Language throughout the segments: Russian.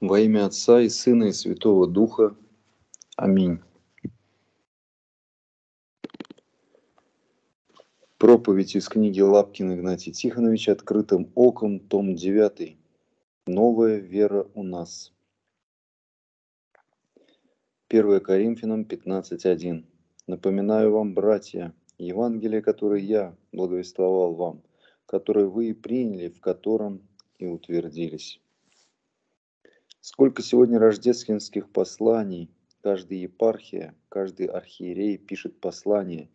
Во имя Отца и Сына и Святого Духа. Аминь. Проповедь из книги Лапкина Игнатия Тихоновича «Открытым оком», том 9. Новая вера у нас. 1 Коринфянам 15.1. Напоминаю вам, братья, Евангелие, которое я благовествовал вам, которое вы и приняли, в котором и утвердились. Сколько сегодня рождественских посланий, каждая епархия, каждый архиерей пишет послание,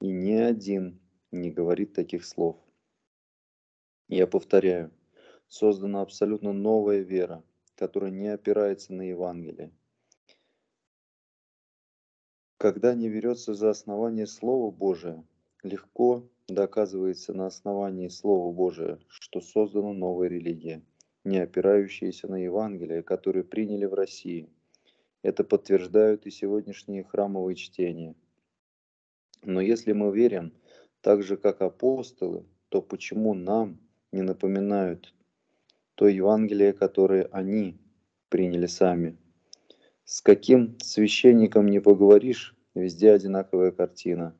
и ни один не говорит таких слов. Я повторяю, создана абсолютно новая вера, которая не опирается на Евангелие. Когда не берется за основание Слова Божия, легко доказывается на основании Слова Божия, что создана новая религия – не опирающиеся на Евангелие, которые приняли в России. Это подтверждают и сегодняшние храмовые чтения. Но если мы верим так же, как апостолы, то почему нам не напоминают то Евангелие, которое они приняли сами? С каким священником не поговоришь, везде одинаковая картина.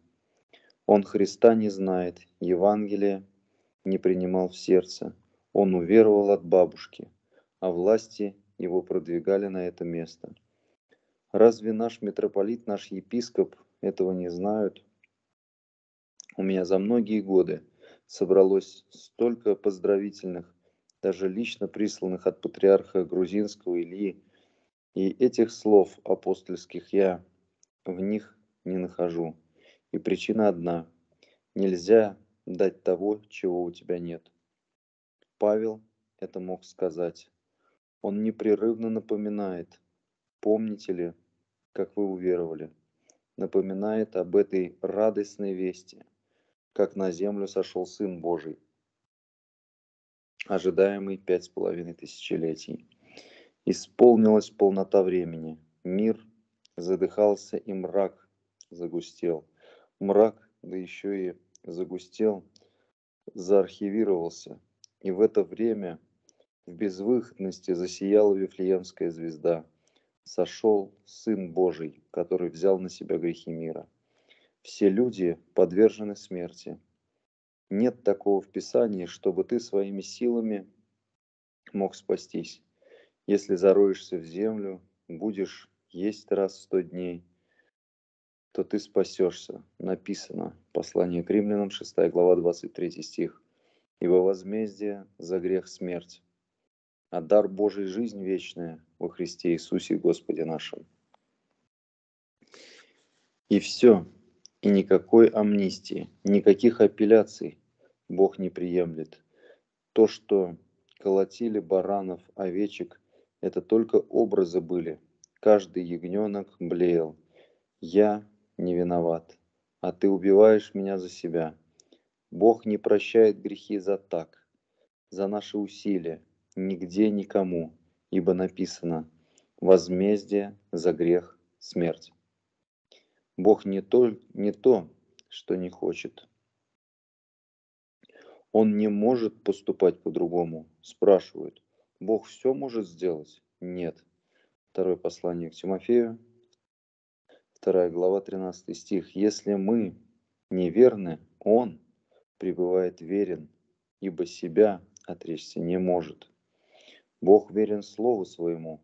Он Христа не знает, Евангелие не принимал в сердце – он уверовал от бабушки, а власти его продвигали на это место. Разве наш митрополит, наш епископ этого не знают? У меня за многие годы собралось столько поздравительных, даже лично присланных от патриарха грузинского Ильи, и этих слов апостольских я в них не нахожу. И причина одна. Нельзя дать того, чего у тебя нет. Павел это мог сказать. Он непрерывно напоминает, помните ли, как вы уверовали, напоминает об этой радостной вести, как на землю сошел Сын Божий, ожидаемый пять с половиной тысячелетий. Исполнилась полнота времени, мир задыхался и мрак загустел. Мрак, да еще и загустел, заархивировался – и в это время в безвыходности засияла Вифлеемская звезда. Сошел Сын Божий, который взял на себя грехи мира. Все люди подвержены смерти. Нет такого в Писании, чтобы ты своими силами мог спастись. Если зароешься в землю, будешь есть раз в сто дней, то ты спасешься. Написано. Послание к римлянам, 6 глава, 23 стих ибо возмездие за грех смерть, а дар Божий жизнь вечная во Христе Иисусе Господе нашем. И все, и никакой амнистии, никаких апелляций Бог не приемлет. То, что колотили баранов, овечек, это только образы были. Каждый ягненок блеял. Я не виноват, а ты убиваешь меня за себя. Бог не прощает грехи за так, за наши усилия, нигде никому, ибо написано «возмездие за грех – смерть». Бог не то, не то, что не хочет. Он не может поступать по-другому. Спрашивают, Бог все может сделать? Нет. Второе послание к Тимофею, вторая глава, 13 стих. Если мы неверны, Он – пребывает верен, ибо себя отречься не может. Бог верен Слову Своему,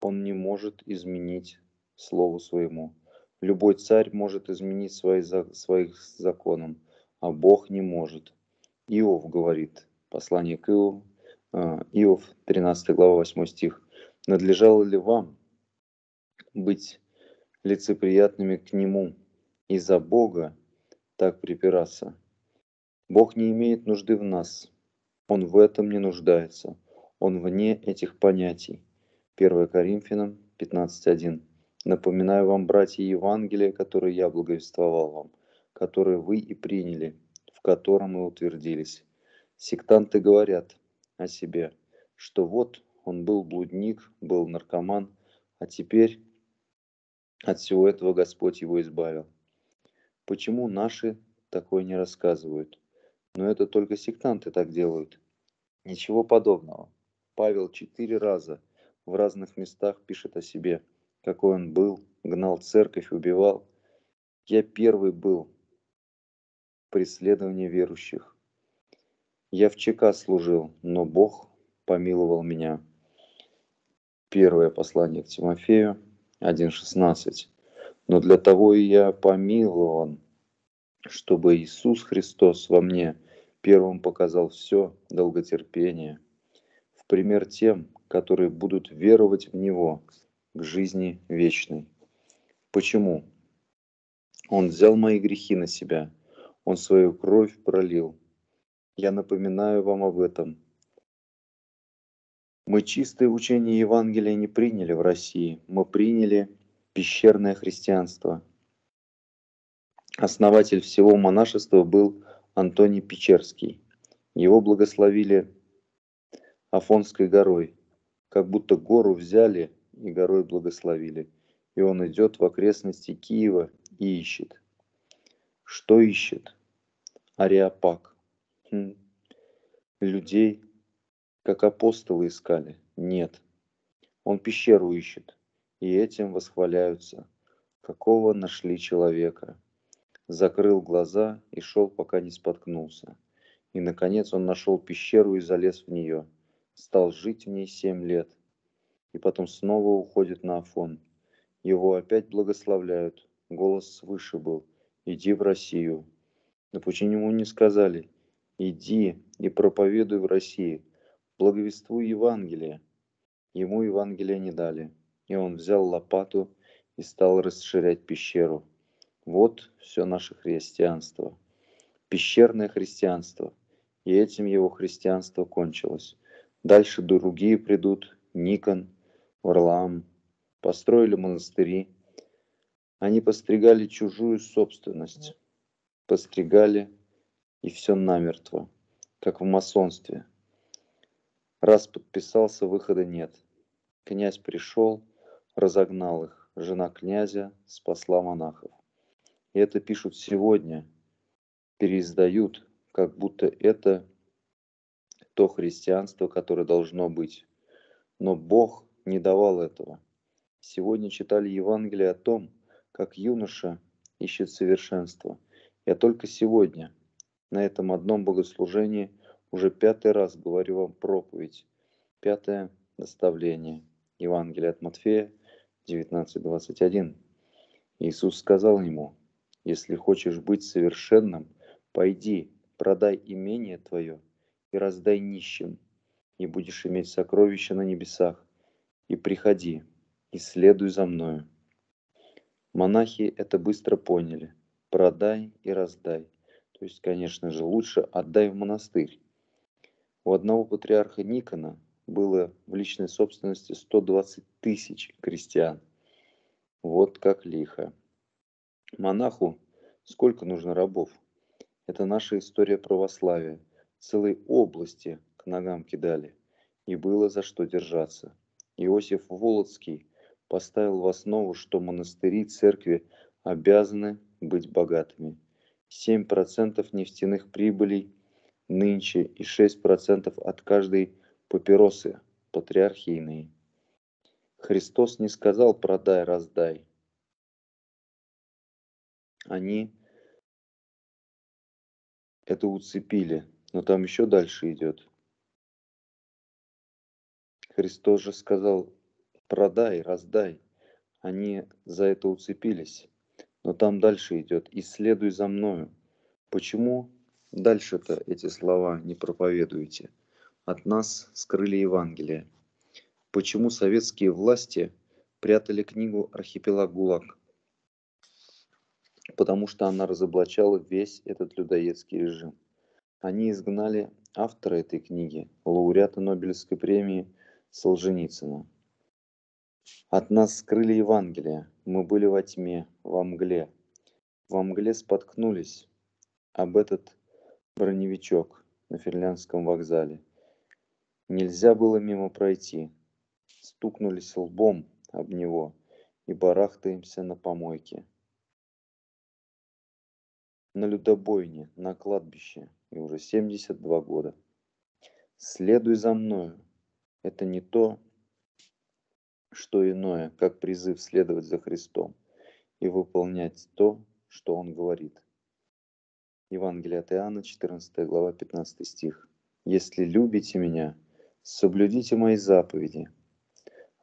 Он не может изменить Слову Своему. Любой царь может изменить свои, своих законом, а Бог не может. Иов говорит, послание к Иову, а, Иов, 13 глава, 8 стих. «Надлежало ли вам быть лицеприятными к Нему и за Бога так припираться?» Бог не имеет нужды в нас. Он в этом не нуждается. Он вне этих понятий. 1 Коринфянам 15.1. Напоминаю вам, братья, Евангелие, которое я благовествовал вам, которое вы и приняли, в котором и утвердились. Сектанты говорят о себе, что вот он был блудник, был наркоман, а теперь от всего этого Господь его избавил. Почему наши такое не рассказывают? Но это только сектанты так делают. Ничего подобного. Павел четыре раза в разных местах пишет о себе, какой он был, гнал церковь, убивал. Я первый был в преследовании верующих. Я в ЧК служил, но Бог помиловал меня. Первое послание к Тимофею 1.16. Но для того и я помилован, чтобы Иисус Христос во мне первым показал все долготерпение, в пример тем, которые будут веровать в Него к жизни вечной. Почему? Он взял мои грехи на себя, Он свою кровь пролил. Я напоминаю вам об этом. Мы чистое учение Евангелия не приняли в России, мы приняли пещерное христианство. Основатель всего монашества был Антоний Печерский. Его благословили Афонской горой, как будто гору взяли и горой благословили. И он идет в окрестности Киева и ищет. Что ищет? Ариапак. Хм. Людей, как апостолы искали. Нет. Он пещеру ищет и этим восхваляются. Какого нашли человека? Закрыл глаза и шел, пока не споткнулся. И, наконец, он нашел пещеру и залез в нее. Стал жить в ней семь лет. И потом снова уходит на Афон. Его опять благословляют. Голос свыше был. Иди в Россию. Но почему не сказали? Иди и проповедуй в России. Благовествуй Евангелие. Ему Евангелие не дали и он взял лопату и стал расширять пещеру. Вот все наше христианство. Пещерное христианство. И этим его христианство кончилось. Дальше другие придут, Никон, Варлаам, построили монастыри. Они постригали чужую собственность, постригали и все намертво, как в масонстве. Раз подписался, выхода нет. Князь пришел, разогнал их. Жена князя спасла монахов. И это пишут сегодня, переиздают, как будто это то христианство, которое должно быть. Но Бог не давал этого. Сегодня читали Евангелие о том, как юноша ищет совершенство. Я только сегодня на этом одном богослужении уже пятый раз говорю вам проповедь. Пятое наставление. Евангелие от Матфея, 19.21. Иисус сказал ему, если хочешь быть совершенным, пойди, продай имение твое и раздай нищим, и будешь иметь сокровища на небесах, и приходи, и следуй за мною. Монахи это быстро поняли. Продай и раздай. То есть, конечно же, лучше отдай в монастырь. У одного патриарха Никона было в личной собственности 120 тысяч крестьян. Вот как лихо. Монаху сколько нужно рабов? Это наша история православия. Целой области к ногам кидали. И было за что держаться. Иосиф Володский поставил в основу, что монастыри, церкви обязаны быть богатыми. 7% нефтяных прибылей нынче и 6% от каждой папиросы патриархийные. Христос не сказал продай, раздай. Они это уцепили, но там еще дальше идет. Христос же сказал продай, раздай. Они за это уцепились. Но там дальше идет, исследуй за мною. Почему дальше-то эти слова не проповедуете? От нас скрыли Евангелие. Почему советские власти прятали книгу «Архипелаг ГУЛАГ»? Потому что она разоблачала весь этот людоедский режим. Они изгнали автора этой книги, лауреата Нобелевской премии Солженицына. От нас скрыли Евангелие, мы были во тьме, во мгле. Во мгле споткнулись об этот броневичок на Финляндском вокзале. Нельзя было мимо пройти. Стукнулись лбом об него и барахтаемся на помойке. На людобойне, на кладбище, и уже 72 года. Следуй за мною. Это не то, что иное, как призыв следовать за Христом и выполнять то, что Он говорит. Евангелие от Иоанна, 14 глава, 15 стих. «Если любите Меня, соблюдите Мои заповеди».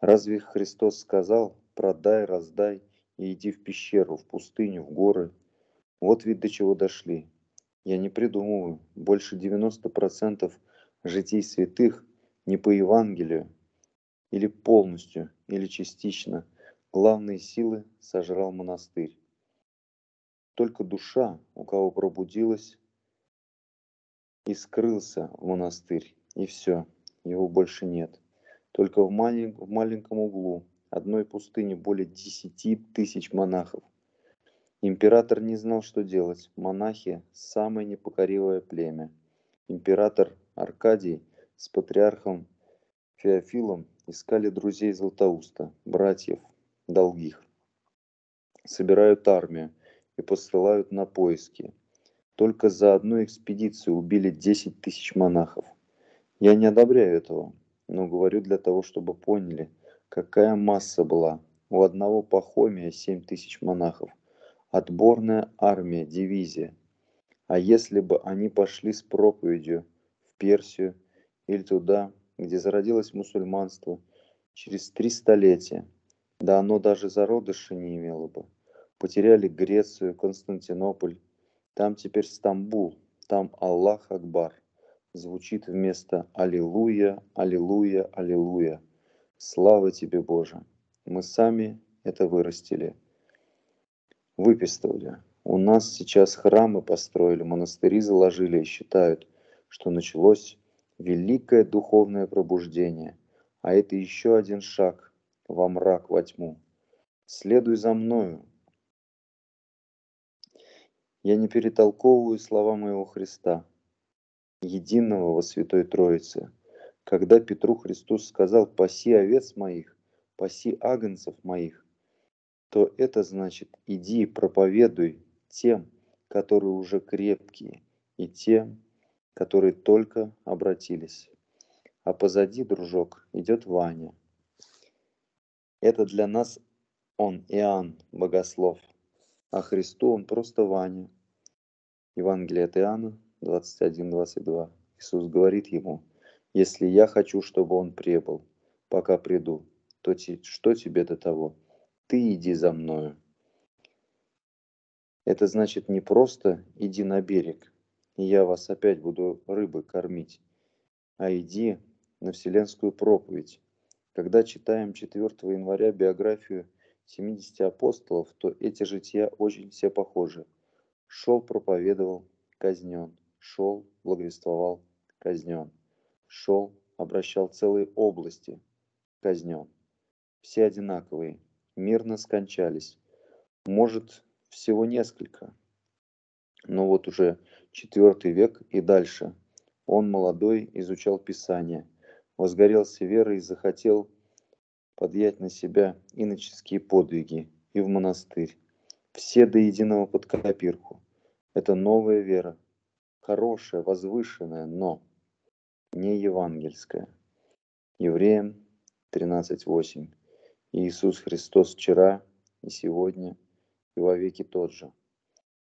Разве Христос сказал, продай, раздай и иди в пещеру, в пустыню, в горы? Вот ведь до чего дошли. Я не придумываю. Больше 90% житий святых не по Евангелию, или полностью, или частично. Главные силы сожрал монастырь. Только душа, у кого пробудилась, и скрылся в монастырь, и все, его больше нет. Только в, малень, в маленьком углу одной пустыни более десяти тысяч монахов. Император не знал, что делать. Монахи – самое непокоривое племя. Император Аркадий с патриархом Феофилом искали друзей Златоуста, братьев, долгих. Собирают армию и посылают на поиски. Только за одну экспедицию убили 10 тысяч монахов. Я не одобряю этого, но говорю для того, чтобы поняли, какая масса была. У одного Пахомия 7 тысяч монахов. Отборная армия, дивизия. А если бы они пошли с проповедью в Персию или туда, где зародилось мусульманство, через три столетия, да оно даже зародыша не имело бы. Потеряли Грецию, Константинополь, там теперь Стамбул, там Аллах Акбар. Звучит вместо Аллилуйя, Аллилуйя, Аллилуйя. Слава тебе, Боже! Мы сами это вырастили, выпистывали. У нас сейчас храмы построили, монастыри заложили и считают, что началось великое духовное пробуждение, а это еще один шаг во мрак, во тьму. Следуй за мною. Я не перетолковываю слова моего Христа, единого во Святой Троице. Когда Петру Христос сказал «паси овец моих, паси агнцев моих», то это значит «иди проповедуй тем, которые уже крепкие, и тем, которые только обратились. А позади, дружок, идет Ваня. Это для нас он Иоанн, богослов, а Христу он просто Ваня. Евангелие от Иоанна 21-22. Иисус говорит ему, если я хочу, чтобы он прибыл, пока приду, то что тебе до того? Ты иди за мною. Это значит не просто иди на берег, и я вас опять буду рыбы кормить. А иди на вселенскую проповедь. Когда читаем 4 января биографию 70 апостолов, то эти жития очень все похожи. Шел, проповедовал, казнен. Шел, благовествовал, казнен. Шел, обращал целые области, казнен. Все одинаковые, мирно скончались. Может, всего несколько. Но вот уже четвертый век и дальше. Он молодой, изучал Писание, возгорелся верой и захотел подъять на себя иноческие подвиги и в монастырь. Все до единого под копирку. Это новая вера, хорошая, возвышенная, но не евангельская. Евреям 13.8. Иисус Христос вчера и сегодня и во веки тот же.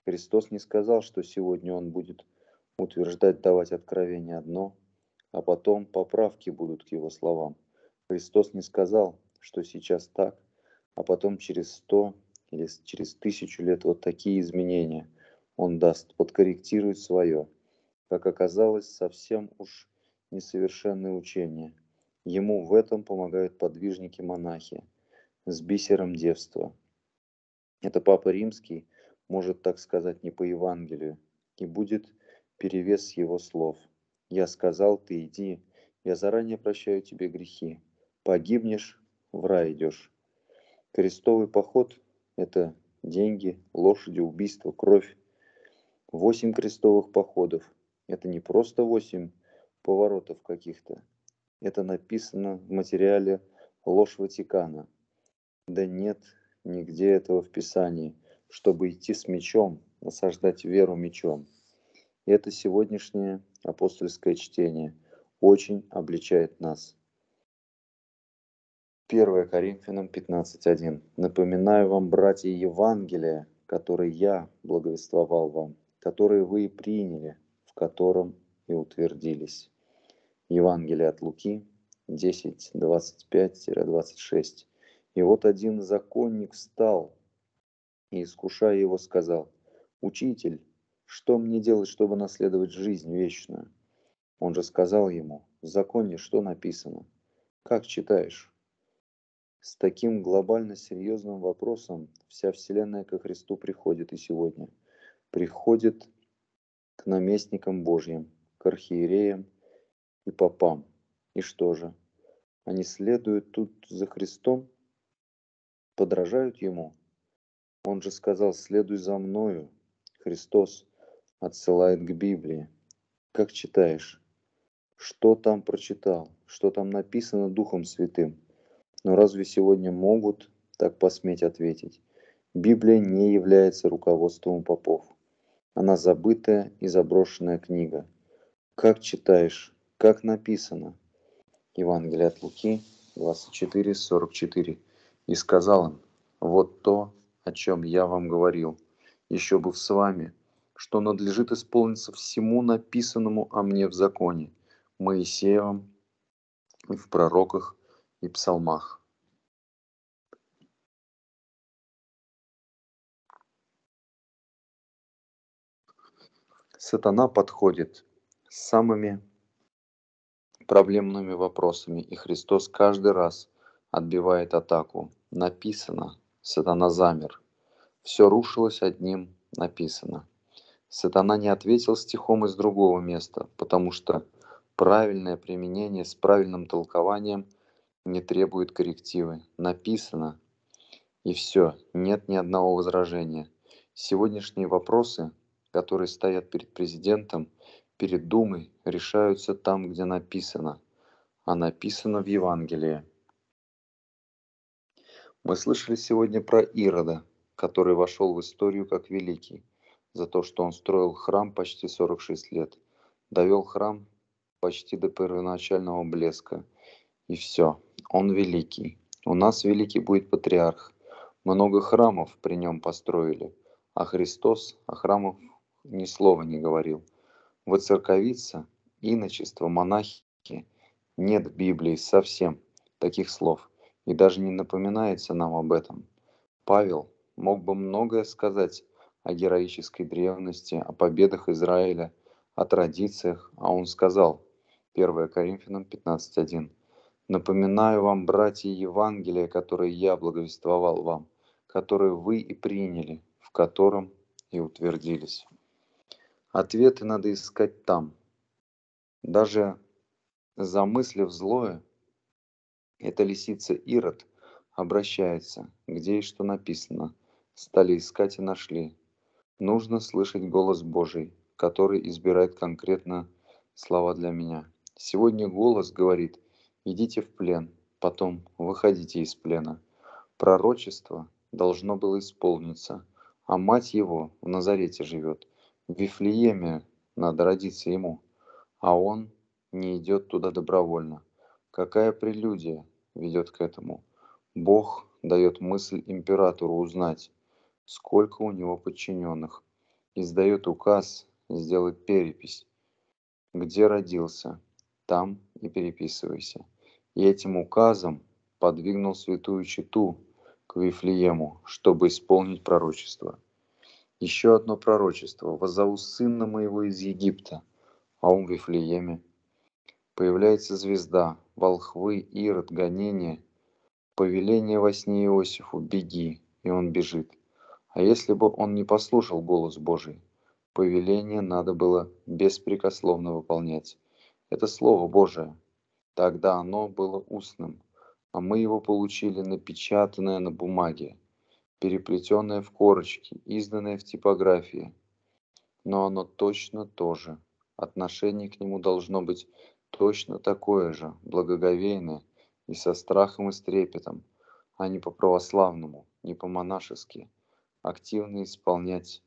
Христос не сказал, что сегодня Он будет утверждать, давать откровение одно, а потом поправки будут к Его словам. Христос не сказал, что сейчас так, а потом через сто или через тысячу лет вот такие изменения Он даст, подкорректирует свое. Как оказалось, совсем уж несовершенное учение. Ему в этом помогают подвижники-монахи с бисером девства. Это Папа Римский – может так сказать не по Евангелию, и будет перевес его слов. Я сказал, ты иди, я заранее прощаю тебе грехи. Погибнешь, в рай идешь. Крестовый поход – это деньги, лошади, убийство, кровь. Восемь крестовых походов – это не просто восемь поворотов каких-то. Это написано в материале «Ложь Ватикана». Да нет нигде этого в Писании – чтобы идти с мечом, насаждать веру мечом. И это сегодняшнее апостольское чтение очень обличает нас. 1 Коринфянам 15.1. Напоминаю вам, братья, Евангелие, которое я благовествовал вам, которое вы и приняли, в котором и утвердились. Евангелие от Луки 10, 25-26. И вот один законник встал и, искушая его, сказал, «Учитель, что мне делать, чтобы наследовать жизнь вечную?» Он же сказал ему, в законе что написано? Как читаешь? С таким глобально серьезным вопросом вся Вселенная ко Христу приходит и сегодня. Приходит к наместникам Божьим, к архиереям и попам. И что же? Они следуют тут за Христом? Подражают Ему? Он же сказал, следуй за мною. Христос отсылает к Библии. Как читаешь? Что там прочитал? Что там написано Духом Святым? Но разве сегодня могут так посметь ответить? Библия не является руководством попов. Она забытая и заброшенная книга. Как читаешь? Как написано? Евангелие от Луки 24, 44. И сказал им, вот то, о чем я вам говорил, еще бы с вами, что надлежит исполниться всему написанному о мне в законе, Моисеевом и в пророках и псалмах. Сатана подходит с самыми проблемными вопросами, и Христос каждый раз отбивает атаку. Написано, сатана замер. Все рушилось одним написано. Сатана не ответил стихом из другого места, потому что правильное применение с правильным толкованием не требует коррективы. Написано, и все, нет ни одного возражения. Сегодняшние вопросы, которые стоят перед президентом, перед Думой, решаются там, где написано, а написано в Евангелии. Мы слышали сегодня про Ирода, который вошел в историю как великий, за то, что он строил храм почти 46 лет, довел храм почти до первоначального блеска. И все, он великий. У нас великий будет патриарх. Много храмов при нем построили, а Христос о храмах ни слова не говорил. Воцерковиться, иночество, монахи нет в Библии совсем таких слов, и даже не напоминается нам об этом. Павел мог бы многое сказать о героической древности, о победах Израиля, о традициях, а он сказал, 1 Коринфянам 15.1, «Напоминаю вам, братья, Евангелие, которое я благовествовал вам, которое вы и приняли, в котором и утвердились». Ответы надо искать там. Даже замыслив злое, эта лисица Ирод обращается, где и что написано. Стали искать и нашли. Нужно слышать голос Божий, который избирает конкретно слова для меня. Сегодня голос говорит, идите в плен, потом выходите из плена. Пророчество должно было исполниться, а мать его в Назарете живет. В Вифлееме надо родиться ему, а он не идет туда добровольно. Какая прелюдия ведет к этому? Бог дает мысль императору узнать, сколько у него подчиненных, издает указ сделать перепись, где родился, там и переписывайся. И этим указом подвигнул святую читу к Вифлеему, чтобы исполнить пророчество. Еще одно пророчество. «Воззову сына моего из Египта, а он в Вифлееме». Появляется звезда, волхвы, ирод, гонение, повеление во сне Иосифу «беги», и он бежит. А если бы он не послушал голос Божий, повеление надо было беспрекословно выполнять. Это Слово Божие. Тогда оно было устным, а мы его получили напечатанное на бумаге, переплетенное в корочки, изданное в типографии. Но оно точно то же. Отношение к нему должно быть точно такое же, благоговейное и со страхом и с трепетом, а не по-православному, не по-монашески, активно исполнять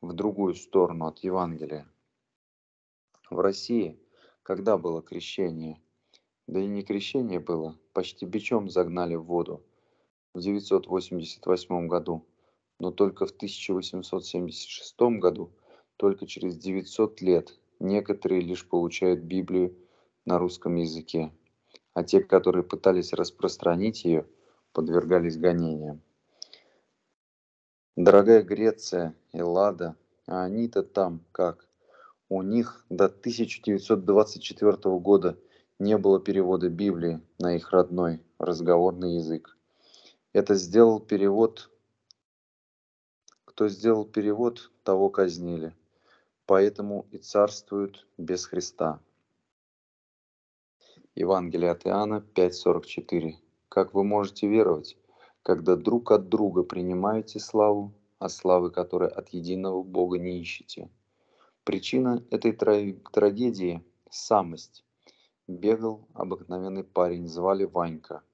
в другую сторону от Евангелия. В России – когда было крещение? Да и не крещение было, почти бичом загнали в воду в 988 году, но только в 1876 году, только через 900 лет, некоторые лишь получают Библию на русском языке, а те, которые пытались распространить ее, подвергались гонениям. Дорогая Греция, Эллада, а они-то там как? У них до 1924 года не было перевода Библии на их родной разговорный язык. Это сделал перевод, кто сделал перевод, того казнили. Поэтому и царствуют без Христа. Евангелие от Иоанна 5.44. Как вы можете веровать, когда друг от друга принимаете славу, а славы которой от единого Бога не ищете. Причина этой трагедии – самость. Бегал обыкновенный парень, звали Ванька.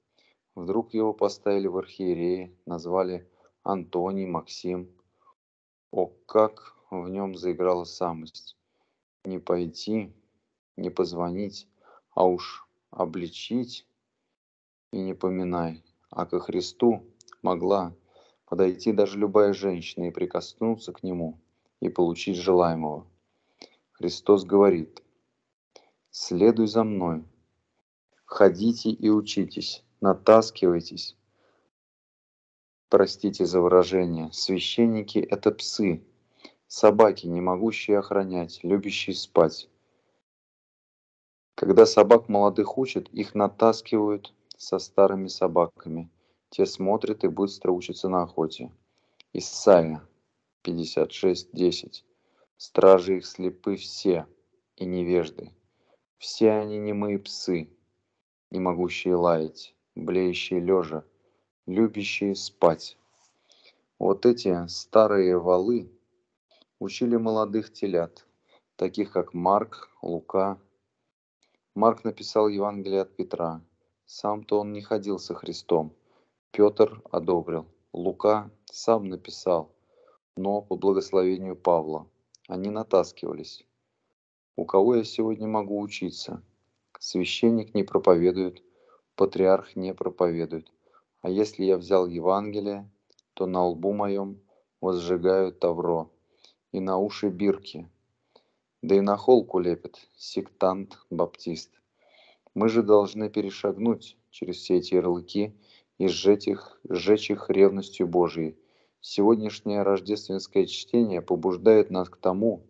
Вдруг его поставили в архиереи, назвали Антоний, Максим. О, как в нем заиграла самость. Не пойти, не позвонить, а уж обличить и не поминай а ко Христу могла подойти даже любая женщина и прикоснуться к Нему и получить желаемого. Христос говорит, «Следуй за мной, ходите и учитесь, натаскивайтесь». Простите за выражение, священники – это псы, собаки, не могущие охранять, любящие спать. Когда собак молодых учат, их натаскивают со старыми собаками. Те смотрят и быстро учатся на охоте. Исайя 56.10. Стражи их слепы все и невежды. Все они немые псы, не могущие лаять, блеющие лежа, любящие спать. Вот эти старые валы учили молодых телят, таких как Марк, Лука. Марк написал Евангелие от Петра, сам-то он не ходил со Христом. Петр одобрил. Лука сам написал, но по благословению Павла. Они натаскивались. У кого я сегодня могу учиться? Священник не проповедует, патриарх не проповедует. А если я взял Евангелие, то на лбу моем возжигают тавро, и на уши бирки, да и на холку лепят сектант-баптист. Мы же должны перешагнуть через все эти ярлыки и сжечь их, сжечь их ревностью Божией. Сегодняшнее рождественское чтение побуждает нас к тому,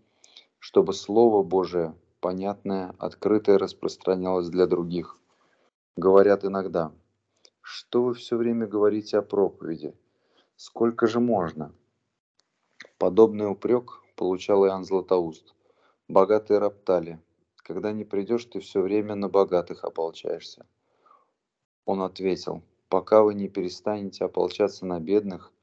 чтобы Слово Божие, понятное, открытое, распространялось для других. Говорят иногда, что вы все время говорите о проповеди? Сколько же можно? Подобный упрек получал Иоанн Златоуст. Богатые роптали, когда не придешь, ты все время на богатых ополчаешься. Он ответил, пока вы не перестанете ополчаться на бедных,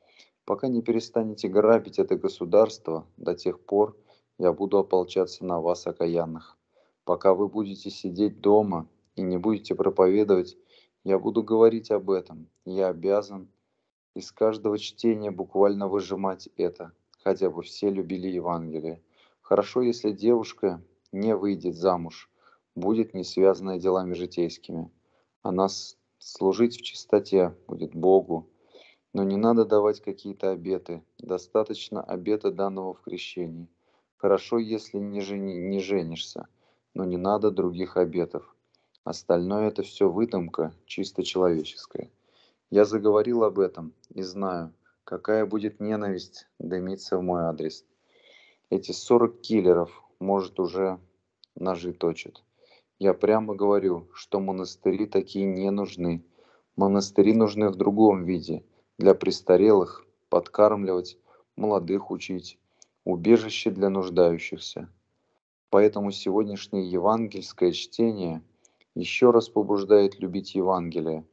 пока не перестанете грабить это государство, до тех пор я буду ополчаться на вас, окаянных. Пока вы будете сидеть дома и не будете проповедовать, я буду говорить об этом. Я обязан из каждого чтения буквально выжимать это, хотя бы все любили Евангелие. Хорошо, если девушка не выйдет замуж, будет не связанная делами житейскими. Она служить в чистоте будет Богу, но не надо давать какие-то обеты, достаточно обета данного в крещении. Хорошо, если не, жени, не женишься, но не надо других обетов. Остальное это все выдумка, чисто человеческая. Я заговорил об этом и знаю, какая будет ненависть дымиться в мой адрес. Эти 40 киллеров может, уже ножи точат. Я прямо говорю, что монастыри такие не нужны. Монастыри нужны в другом виде. Для престарелых, подкармливать, молодых учить, убежище для нуждающихся. Поэтому сегодняшнее евангельское чтение еще раз побуждает любить Евангелие.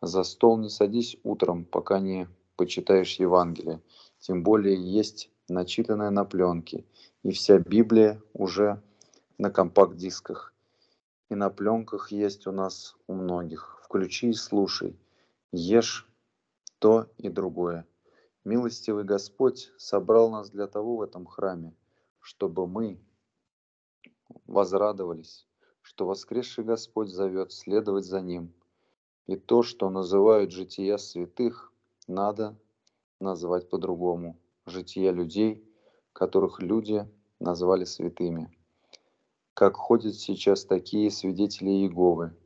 За стол не садись утром, пока не почитаешь Евангелие. Тем более есть начитанное на пленке – и вся Библия уже на компакт-дисках. И на пленках есть у нас у многих. Включи и слушай. Ешь то и другое. Милостивый Господь собрал нас для того в этом храме, чтобы мы возрадовались, что воскресший Господь зовет следовать за Ним. И то, что называют жития святых, надо назвать по-другому. Жития людей, которых люди назвали святыми. Как ходят сейчас такие свидетели Иеговы.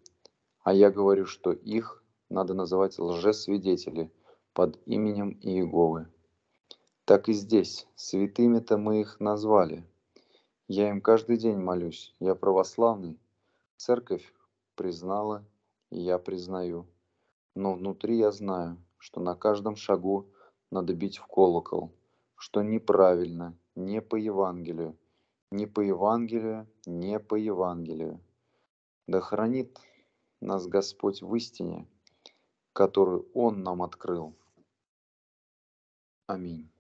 А я говорю, что их надо называть лжесвидетели под именем Иеговы. Так и здесь, святыми-то мы их назвали. Я им каждый день молюсь, я православный, Церковь признала, и я признаю. Но внутри я знаю, что на каждом шагу надо бить в колокол, что неправильно, не по Евангелию, не по Евангелию, не по Евангелию. Да хранит нас Господь в истине, которую Он нам открыл. Аминь.